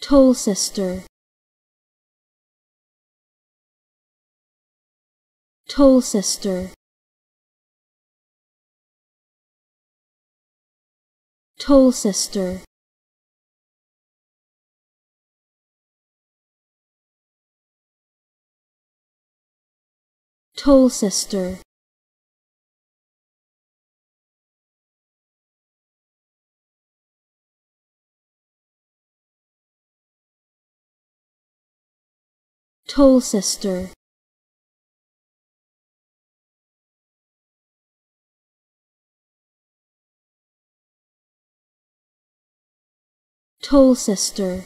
Toll sister. Toll sister. Toll sister. Toll sister Toll sister. Toll sister